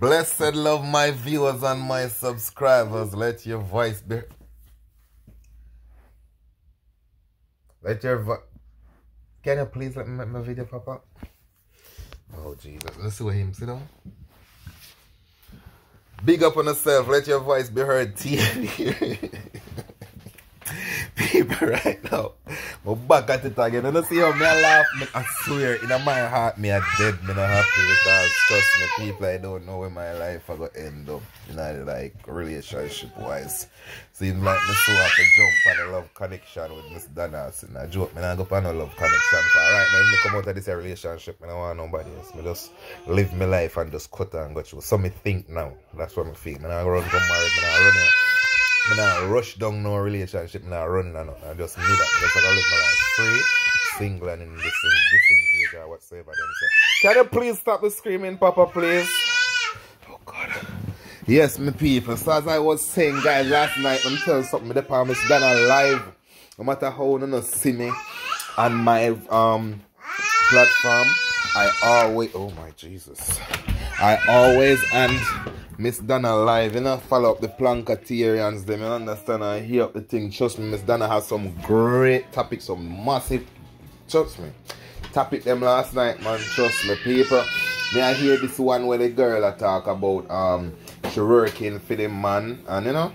Blessed love my viewers and my subscribers. Let your voice be. Let your voice. Can you please let make my video pop up? Oh, Jesus. Let's see what him sit down. Big up on yourself. Let your voice be heard. Right now. But back at it again. And I see how me I laugh. Me, I swear, in my heart, me I dead. Me not happy because trust me, people I don't know where my life I go end up. You know, like relationship wise. Seems like me so have to jump on a love connection with Miss Donna. So I joke, me not go on a love connection. For right now, if me come out of this relationship, me don't want nobody else. Me just live my life and just cut and go through. So me think now. That's what me feel. Me not run come married. Me not run I not rush down no relationship, I not running or nothing. I just need that. Just like I live my life free, single and in this disengage or whatsoever them say. Can you please stop the screaming, Papa, please? Oh God. Yes, my people. So as I was saying, guys, last night, I'm telling something. The palm is done alive. No matter how you know see me on my um platform, I always oh my Jesus. I always and Miss Donna live, you know, follow up the Plankatarians, them, you understand, I hear up the thing. Trust me, Miss Donna has some great topics, some massive, trust me. Topic them last night, man, trust me, people. May I hear this one where the girl I talk about, um, she working for the man, and you know,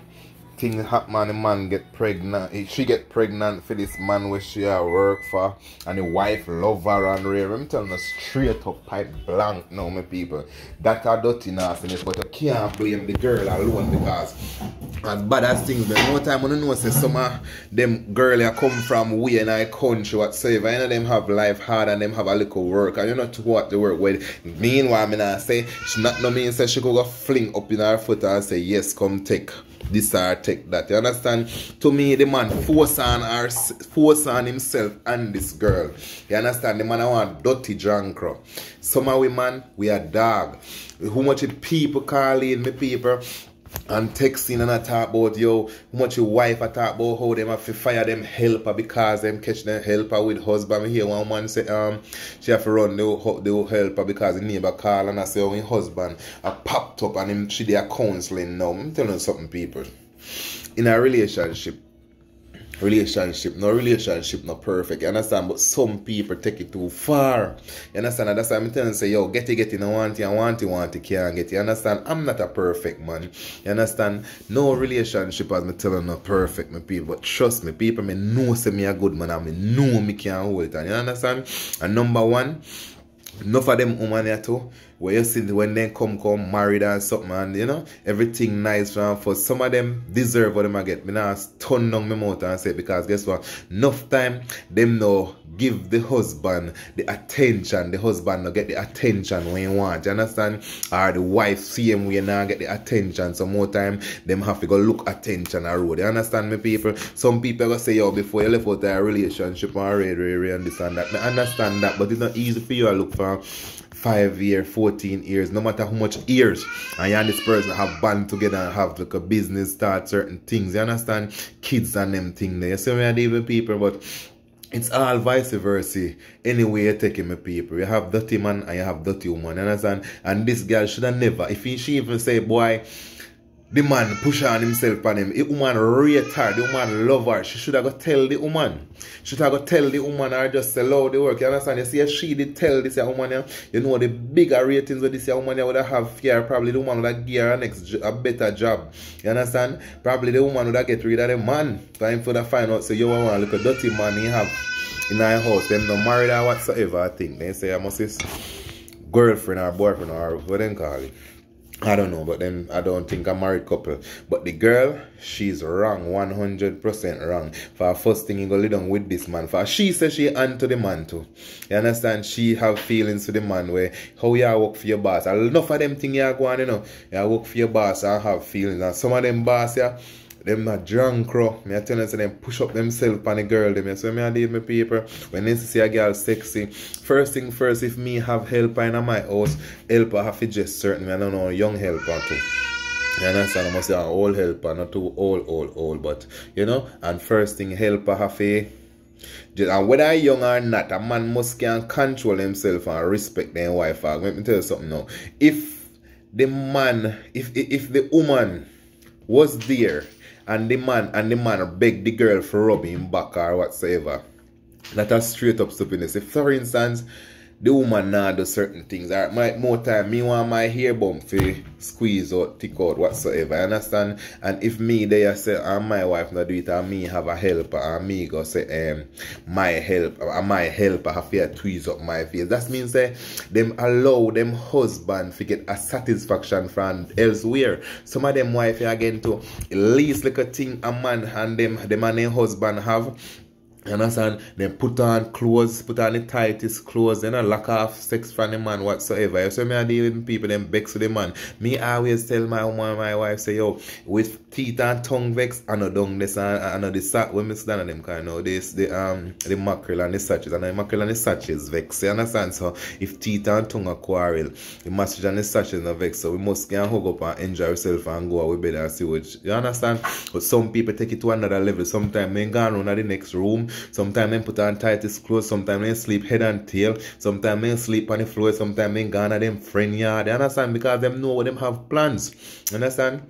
thing happen the man get pregnant. She get pregnant for this man where she uh, work for. And the wife love her and rare I'm telling you straight up pipe blank now my people. That are dirty nastiness but you can't blame the girl alone because as bad as things but no time when you know say some of them girl are come from we in our country whatsoever. You know them have life hard and them have a little work. And you know to what the work with. Meanwhile I mean I say she not no mean say she could go fling up in her foot and say yes come take this or take that. You understand? To me, the man force on her, force on himself and this girl. You understand? The man I want dirty drunk. Some of we man, we are dog. How much people call in me people and texting and I talk about yo, much your wife I talk about how them have to fire them helper because them catch them helper with husband. Hear one man say um she have to run the, the helper because the neighbor call and I say oh my husband I popped up and him she they are counseling now. I'm telling something people. In a relationship, relationship. No relationship not perfect. You understand? But some people take it too far. You understand? And that's why I'm telling you, say, yo, get it, get it, I want it, I want it, want it, can't get it. You understand? I'm not a perfect man. You understand? No relationship as me telling not perfect, my people. But trust me, people me know say me a good man and me know me can hold it. And you understand? And number one, enough of them woman here too where you see when they come come married and something and you know everything nice for some of them deserve what them I get. Me now turn down my mouth and say because guess what? Enough time them know give the husband the attention. The husband no get the attention when you want you understand? Or the wife see him when now get the attention. Some more time them have to go look attention a road. You understand me people? Some people go say yo before you left out a relationship and read, and this and that. I understand that but it's not easy for you to look for five year, 14 years, no matter how much years, and you and this person have band together and have like a business, start certain things, you understand? Kids and them things there. So we are dealing with people, but it's all vice versa. Anyway, you're taking my people. You have dirty man and you have dirty woman, you understand? And this girl should have never, if he, she even say, boy, the man push on himself on him. The woman rate her. The woman love her. She should have got tell the woman. She should have got tell the woman or just allow the work. You understand? You see, she did tell this woman, you know the bigger ratings of this woman would have here. Probably the woman would have give her a next a better job. You understand? Probably the woman would have get rid of the man. Time for the find out. So you want to look a dirty man have in our house. Them no married or whatsoever. I think they say I must say girlfriend or boyfriend or what they call it. I don't know, but then I don't think a married couple. But the girl, she's wrong, 100% wrong. For first thing, you go down with this man. For she says she and to the man too. You understand? She have feelings to the man where how you work for your boss. Enough of them thing you are going, you know. You work for your boss and have feelings. And some of them boss, yeah, them not drunk crow. Me I tell them say them push up themselves on the girl them. So me I deal my paper. When they see a girl sexy, first thing first, if me have helper in my house, helper have to just certain me I don't know young helper too. You understand? I must say an old helper, not too old, old, old, but you know, and first thing helper have to and whether young or not, a man must can control himself and respect their wife. Let me tell you something now. If the man, if if the woman was there and the man and the man beg the girl for rubbing back or whatsoever, that a straight up stupidness. If for instance the woman now do certain things. Or my more time, me want my hair bump for squeeze or tick out whatsoever. I understand? And if me they say and my wife not do it and me have a helper and me go say um my help or my helper have to tweeze up my face. That means say them allow them husband to get a satisfaction from elsewhere. Some of them wife again to least a thing a man and them the man and husband have you understand? Then put on clothes, put on the tightest clothes, then a lack of sex from the man whatsoever. You see me I deal with people, them vex with the man. Me always tell my woman, my wife, say, yo, with teeth and tongue vex, I know dung this and I know the when me stand on them kind of this, the um the mackerel and the sachets, and the mackerel and the sachets vex. You understand? So if teeth and tongue are quarrel, the message and the sachets are vex. So we must can hug up and enjoy ourselves and go away bed and see what you understand? But some people take it to another level. Sometimes they go around the next room Sometimes I put on tightest clothes, sometimes I sleep head and tail, sometimes I sleep on the floor, sometimes I gone at them friend yard. You understand? Because them know what them have plans. You understand?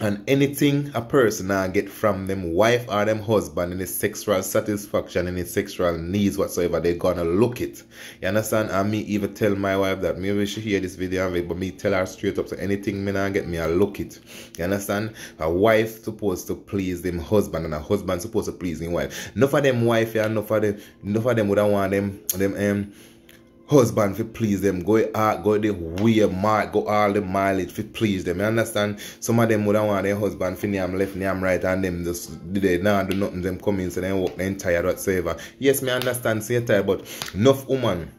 And anything a person now get from them wife or them husband in his sexual satisfaction his sexual needs whatsoever they gonna look it. You understand? And me even tell my wife that maybe she hear this video but me tell her straight up so anything me now get me I look it. You understand? A wife supposed to please them husband and a husband supposed to please him wife. Enough of them wife yeah enough of them enough of them would want them them um husband for please them go out go the way mark go all the mileage for please them you understand? Some of them would want their husband for name left name right and them just they now do nothing them come in so they work they tired whatsoever. Yes me understand say tired but enough woman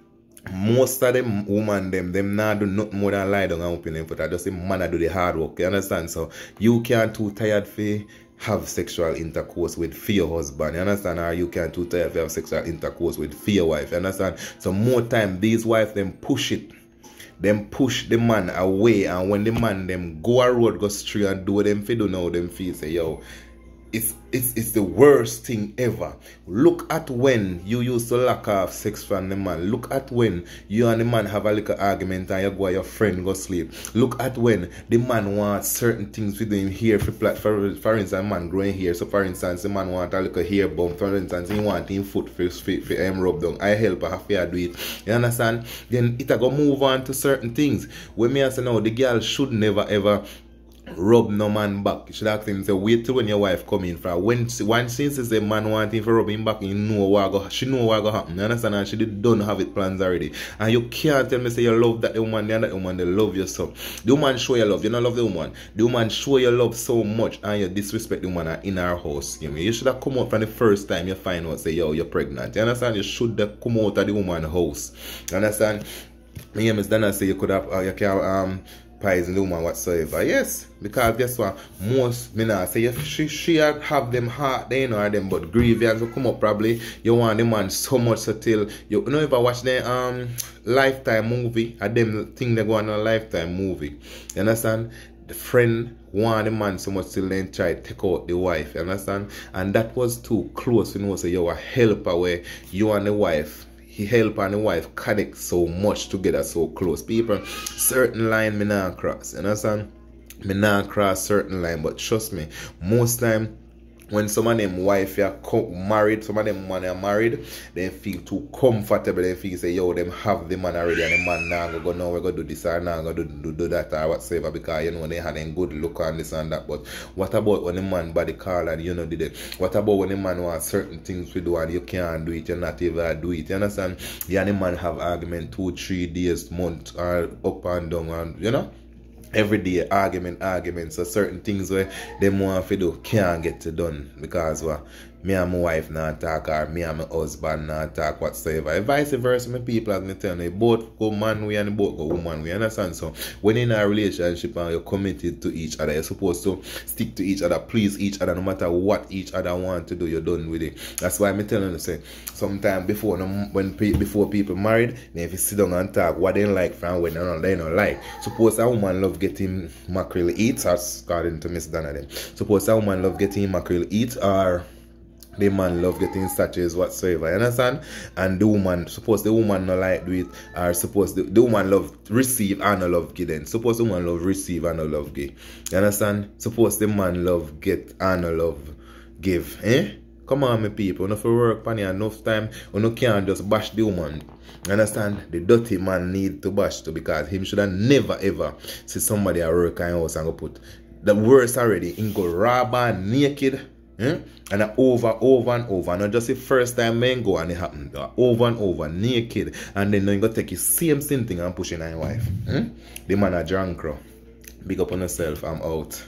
most of them woman them them now do nothing more than lie down and open them foot. I just say man do the hard work you understand? So you can't too tired for have sexual intercourse with fear husband. You understand? Or you can't too tired to have sexual intercourse with fear wife. You understand? So more time these wives them push it. Them push the man away and when the man them go a road go straight and do them feel do know them feel say yo it's it's it's the worst thing ever. Look at when you used to lack off sex from the man. Look at when you and the man have a little argument and you go your friend go sleep. Look at when the man wants certain things with him here for for, for instance man growing here. So for instance the man want a little hair bump. For instance he want him foot for for, for him rub down. I help her have do it. You understand? Then it go move on to certain things. When me I say no the girl should never ever rub no man back. You should ask him, say, wait till when your wife come in for when one since is a man wanting for rub him back, you know what go she know what go happen. You understand? And she did don't have it plans already. And you can't tell me say you love that the woman, the other woman, they love you so. The woman show your love, you don't love the woman. The woman show your love so much and you disrespect the woman in her house. You, know? you should have come out from the first time you find out say yo you're pregnant. You understand? You should have come out of the woman house. You understand? Me and Miss Donna say you could have uh, you can um poison the woman whatsoever. Yes, because guess what? Most me not say if she she have them heart they know them but grievance will come up probably. You want the man so much so till you, you know if I watch the um lifetime movie I them thing they go on a lifetime movie. You understand? The friend want the man so much till then try take out the wife, you understand? And that was too close, you know, so you a helper where you and the wife he help and the wife connect so much together so close. People, certain line me not cross. You understand? Me not cross certain line, but trust me, most time when some of them wife are married, some of them man are married, they feel too comfortable. They feel say, yo, them have the man already, and the man now go go now we go do this or now go do, do, do that or whatsoever because you know they had a good look on this and that. But what about when the man body call and you know did it? What about when the man want certain things to do and you can't do it, you're not even do it. You understand? Yeah, the man have argument two, three days, month or up and down and you know? Every day argument arguments, so certain things where them want to do can't get to done because what me and my wife not talk or me and my husband not talk whatsoever. And vice versa, my people as me tell me, both go man way and both go woman way. Understand? So when in a relationship and you're committed to each other, you're supposed to stick to each other, please each other, no matter what each other want to do, you're done with it. That's why I'm telling you say sometime before when before people married, then if you sit down and talk what they like from when they don't, they don't like. Suppose a woman love getting mackerel eats, according to Miss Donna. Suppose a woman love getting mackerel eats or the man love getting statues whatsoever, you understand? And the woman, suppose the woman not like do it, or suppose the, the woman love receive and no love give then. Suppose the woman love receive and no love give. You understand? Suppose the man love get and no love give. Eh? Come on, my people. Enough work, panny, enough time. You no can't just bash the woman. Understand? The dirty man need to bash to because him should have never ever see somebody at work in house and go put the worst already. He go naked Hmm? And over, over and over. Not just the first time men go and it happened. Over and over, naked. And then you go take the same same thing and push in on your wife. Hmm? The man a drunk. bro. Big up on yourself. I'm out.